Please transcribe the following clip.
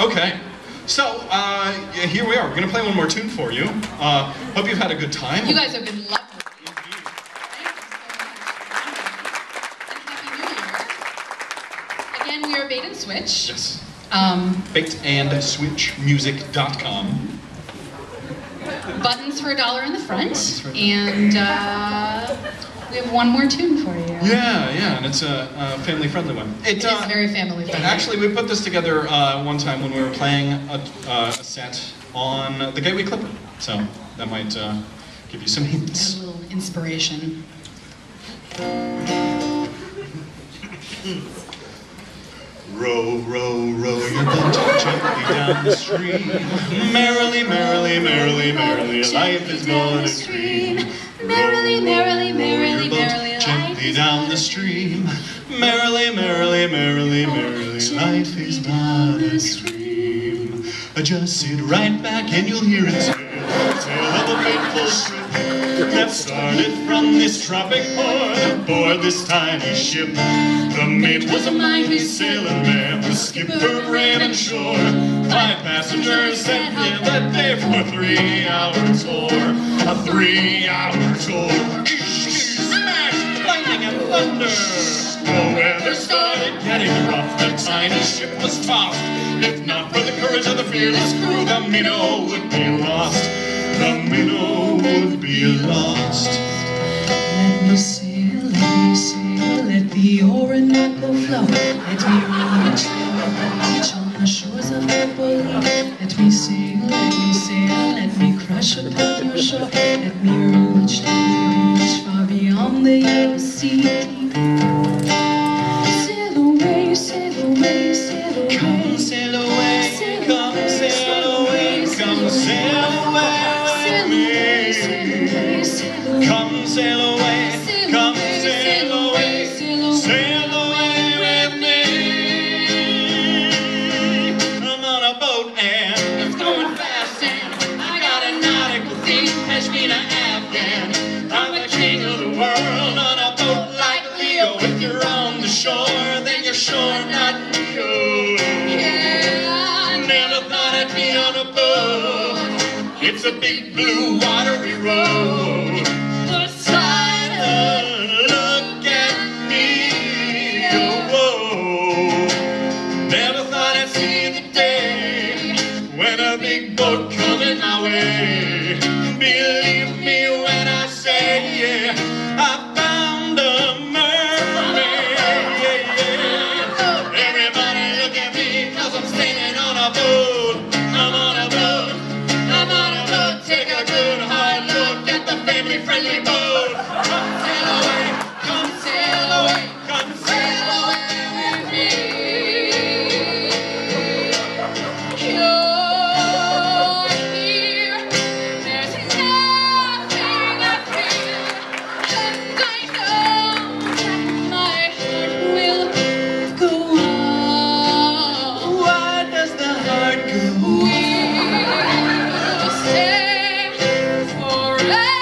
Okay. So, uh, yeah, here we are. We're going to play one more tune for you. Uh, hope you've had a good time. You guys have been lovely. Indeed. Thank you so much. And Happy New Year. Again, we are Bait and Switch. Yes. Um, BaitandSwitchMusic.com. buttons for a dollar in the front. for a dollar. And uh, we have one more tune for you. Yeah, yeah, and it's a, a family-friendly one. It is uh, very family friendly. Actually, we put this together uh, one time when we were playing a, uh, a set on the Gateway Clipper. So that might uh, give you some hints. a little inspiration. Row, row, row your boat gently down the stream. Merrily, merrily, merrily, merrily, life is but a dream. Merrily, merrily, merrily, Row your boat merrily, gently down the stream. Merrily, merrily, merrily, merrily, life is but a dream. Just sit right back and you'll hear it tell, tale of a fateful trip that started from this tropic port aboard this tiny ship. The mate was a mighty sailor man, the skipper ran ashore. Five passengers set there that day for a three-hour tour. A three-hour tour. Smash, lightning and thunder. The weather started getting rough. The tiny ship was tossed. If not for the courage of the fearless crew, the minnow would be lost. The minnow would be lost. Let me sail, let me sail, let the Orinoco flow. Let me reach, let me reach on beyond the yellow sea. Sail away, sail away, sail away. Come sail away, come sail away, come sail away with me. Come sail away, come On a. It's a big blue watery road. Look at me. Oh. Never thought I'd see the day when a big boat my way. Believe me when I say, yeah, friendly, boat. Come sail away, come sail away, come sail away with me. You're here, there's nothing I fear. I know that my heart will go on. Why does the heart go on? We'll stay forever.